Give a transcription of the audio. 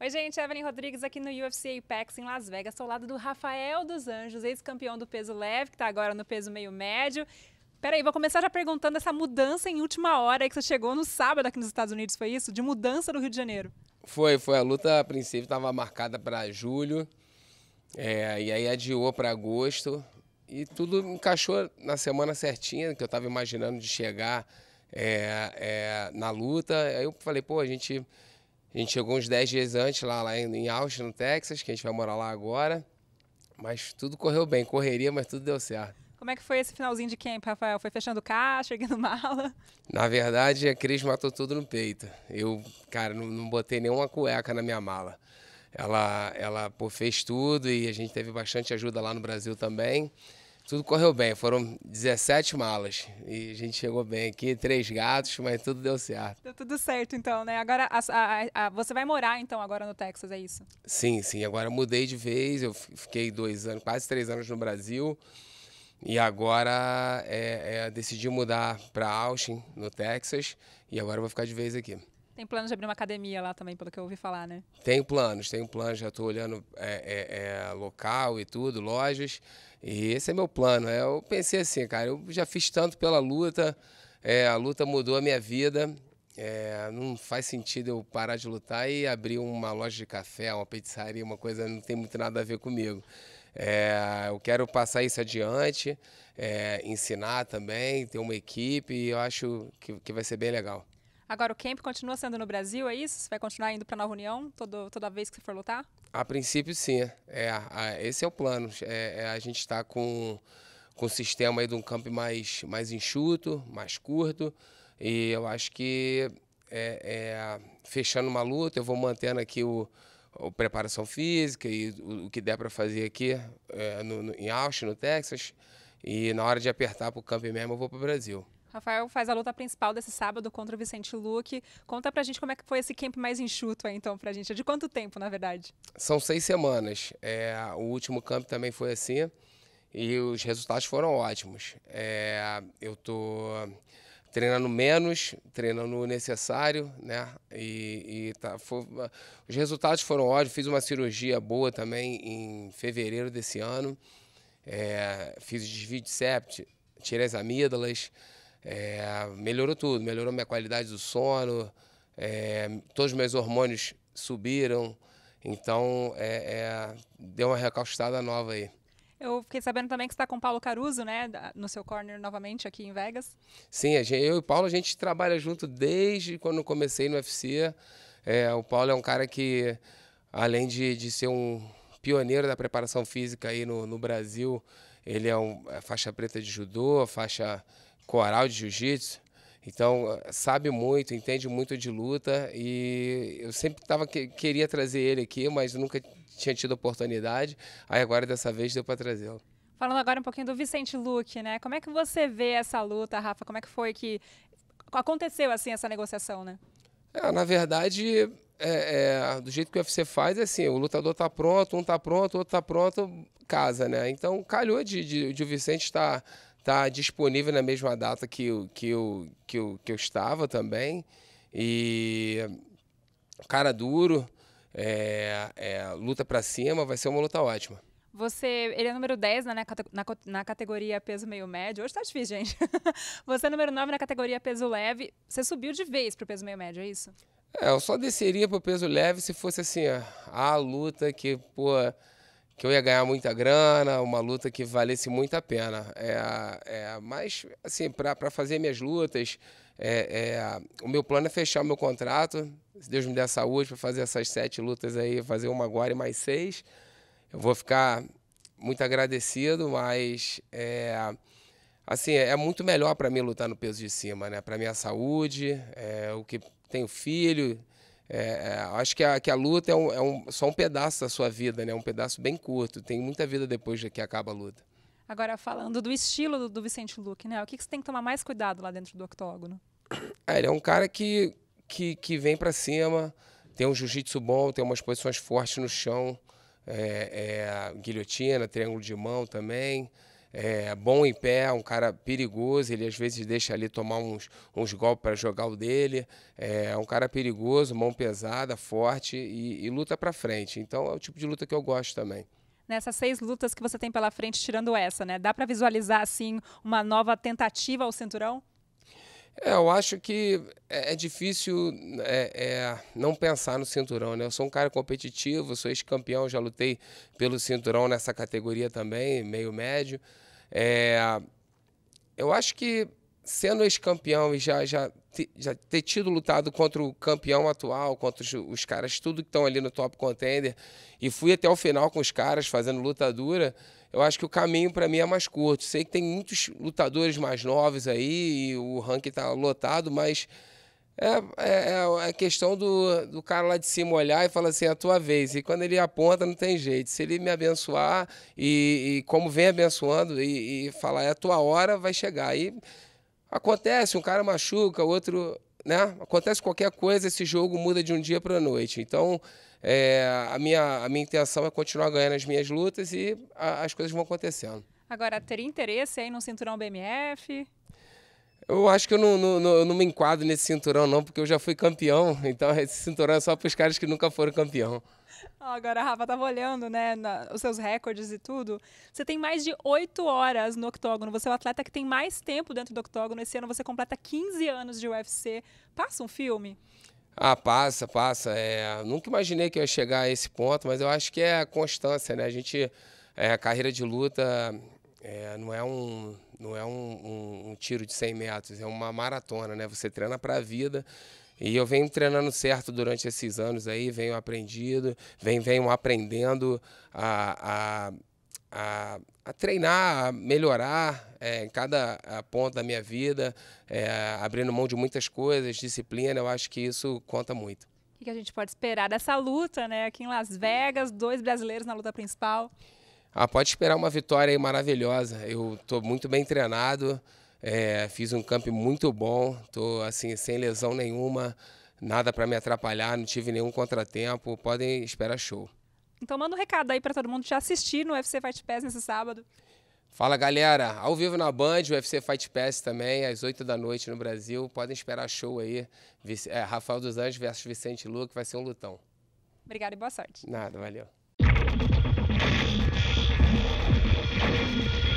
Oi, gente, Evelyn Rodrigues aqui no UFC Apex em Las Vegas. Ao lado do Rafael dos Anjos, ex-campeão do peso leve, que está agora no peso meio médio. Peraí, vou começar já perguntando essa mudança em última hora que você chegou no sábado aqui nos Estados Unidos, foi isso? De mudança do Rio de Janeiro. Foi, foi. A luta, a princípio, estava marcada para julho, é, e aí adiou para agosto, e tudo encaixou na semana certinha, que eu estava imaginando de chegar é, é, na luta. Aí eu falei, pô, a gente a gente chegou uns 10 dias antes lá, lá em Austin, no Texas, que a gente vai morar lá agora. Mas tudo correu bem, correria, mas tudo deu certo. Como é que foi esse finalzinho de camp, Rafael? Foi fechando caixa, erguendo mala? Na verdade, a Cris matou tudo no peito. Eu, cara, não, não botei nenhuma cueca na minha mala. Ela, ela pô, fez tudo e a gente teve bastante ajuda lá no Brasil também. Tudo correu bem, foram 17 malas e a gente chegou bem aqui, três gatos, mas tudo deu certo. Deu tudo certo então, né? Agora a, a, a, você vai morar então agora no Texas, é isso? Sim, sim. Agora mudei de vez, eu fiquei dois anos, quase três anos no Brasil e agora é, é, decidi mudar para Austin, no Texas, e agora vou ficar de vez aqui. Tem planos de abrir uma academia lá também, pelo que eu ouvi falar, né? Tenho planos, tenho planos, já estou olhando é, é, é, local e tudo, lojas. E esse é meu plano. É, eu pensei assim, cara, eu já fiz tanto pela luta, é, a luta mudou a minha vida. É, não faz sentido eu parar de lutar e abrir uma loja de café, uma pizzaria, uma coisa não tem muito nada a ver comigo. É, eu quero passar isso adiante, é, ensinar também, ter uma equipe e eu acho que, que vai ser bem legal. Agora, o camp continua sendo no Brasil, é isso? Você vai continuar indo para Nova União todo, toda vez que você for lutar? A princípio, sim. É, a, esse é o plano. É, é a gente está com, com um sistema aí de um camp mais, mais enxuto, mais curto. E eu acho que é, é, fechando uma luta, eu vou mantendo aqui o, o preparação física e o, o que der para fazer aqui é, no, no, em Austin, no Texas. E na hora de apertar para o camp mesmo, eu vou para o Brasil. Rafael faz a luta principal desse sábado contra o Vicente Luque. Conta pra gente como é que foi esse camp mais enxuto aí, então, pra gente. De quanto tempo, na verdade? São seis semanas. É, o último camp também foi assim e os resultados foram ótimos. É, eu tô treinando menos, treinando o necessário, né? E, e tá, foi, os resultados foram ótimos. Fiz uma cirurgia boa também em fevereiro desse ano. É, fiz desvio de septo, tirei as amígdalas. É, melhorou tudo, melhorou minha qualidade do sono, é, todos os meus hormônios subiram, então é, é deu uma recaustada nova aí. Eu fiquei sabendo também que você está com o Paulo Caruso, né, no seu corner novamente aqui em Vegas. Sim, eu e o Paulo a gente trabalha junto desde quando comecei no UFC. É, o Paulo é um cara que, além de, de ser um pioneiro da preparação física aí no, no Brasil, ele é um é faixa preta de judô, faixa coral de jiu-jitsu. Então, sabe muito, entende muito de luta e eu sempre tava, queria trazer ele aqui, mas nunca tinha tido oportunidade. Aí agora, dessa vez, deu para trazê-lo. Falando agora um pouquinho do Vicente Luque, né? Como é que você vê essa luta, Rafa? Como é que foi que aconteceu assim essa negociação, né? É, na verdade, é, é, do jeito que o UFC faz, é assim, o lutador tá pronto, um tá pronto, o outro tá pronto, casa, né? Então, calhou de, de, de o Vicente estar... Tá, está disponível na mesma data que eu, que eu, que eu, que eu estava também. E cara duro, é, é, luta para cima, vai ser uma luta ótima. Você, ele é número 10 né, na, na categoria peso meio médio. Hoje tá difícil, gente. Você é número 9 na categoria peso leve. Você subiu de vez pro peso meio médio, é isso? É, eu só desceria pro peso leve se fosse assim, a, a luta que, pô, que eu ia ganhar muita grana, uma luta que valesse muito a pena. É, é, mas, assim, para fazer minhas lutas, é, é, o meu plano é fechar o meu contrato. Se Deus me der saúde para fazer essas sete lutas aí, fazer uma agora e mais seis. Eu vou ficar muito agradecido, mas é, assim, é muito melhor para mim lutar no peso de cima, né? Para minha saúde, é, o que tenho filho, é, é, acho que a, que a luta é, um, é um, só um pedaço da sua vida, né? Um pedaço bem curto. Tem muita vida depois de que acaba a luta. Agora, falando do estilo do, do Vicente Luque, né? O que, que, você tem que tomar mais cuidado lá dentro do octógono? É, ele é um cara que, que, que vem para cima, tem um jiu-jitsu bom, tem umas posições fortes no chão, é, é, guilhotina, triângulo de mão também. É, bom em pé, um cara perigoso. Ele às vezes deixa ali tomar uns, uns golpes para jogar o dele. É um cara perigoso, mão pesada, forte e, e luta para frente. Então é o tipo de luta que eu gosto também nessas seis lutas que você tem pela frente, tirando essa, né? Dá para visualizar assim uma nova tentativa ao cinturão? É, eu acho que é, é difícil é, é, não pensar no cinturão, né? Eu sou um cara competitivo, sou ex-campeão, já lutei pelo cinturão nessa categoria também, meio médio. É, eu acho que sendo ex-campeão e já, já, já ter tido lutado contra o campeão atual, contra os, os caras, tudo que estão ali no top contender, e fui até o final com os caras fazendo luta dura, eu acho que o caminho para mim é mais curto. Sei que tem muitos lutadores mais novos aí, e o ranking está lotado, mas é, é, é, é questão do, do cara lá de cima olhar e falar assim, é a tua vez. E quando ele aponta, não tem jeito. Se ele me abençoar e, e como vem abençoando e, e falar, é a tua hora, vai chegar. E Acontece, um cara machuca, outro. Né? Acontece qualquer coisa, esse jogo muda de um dia para a noite. Então, é, a, minha, a minha intenção é continuar ganhando as minhas lutas e a, as coisas vão acontecendo. Agora, teria interesse aí no cinturão BMF? Eu acho que eu não, não, não, não, me enquadro nesse cinturão, não, porque eu já fui campeão. Então, esse cinturão é só para os caras que nunca foram campeão. Agora, Rafa, tava olhando, né, na, os seus recordes e tudo. Você tem mais de oito horas no octógono. Você é o atleta que tem mais tempo dentro do octógono. Esse ano você completa 15 anos de UFC. Passa um filme? Ah, passa, passa. É, nunca imaginei que eu ia chegar a esse ponto, mas eu acho que é a constância, né? A gente, é, a carreira de luta é, não é um não é um, um, um, tiro de 100 metros, é uma maratona, né? Você treina para a vida e eu venho treinando certo durante esses anos aí, venho aprendido, venho, venho aprendendo a, a, a, a treinar, a melhorar é, em cada ponto da minha vida, é, abrindo mão de muitas coisas, disciplina, eu acho que isso conta muito. O que a gente pode esperar dessa luta, né? Aqui em Las Vegas, dois brasileiros na luta principal. Ah, pode esperar uma vitória maravilhosa. Eu estou muito bem treinado. É, fiz um camp muito bom, estou assim sem lesão nenhuma, nada para me atrapalhar, não tive nenhum contratempo. Podem esperar show. Então manda um recado aí para todo mundo te assistir no UFC Fight Pass nesse sábado. Fala galera, ao vivo na Band, o UFC Fight Pass também, às 8 da noite no Brasil. Podem esperar show aí. É, Rafael dos Anjos versus Vicente Luque, vai ser um lutão. Obrigado e boa sorte. Nada, valeu. Thank you.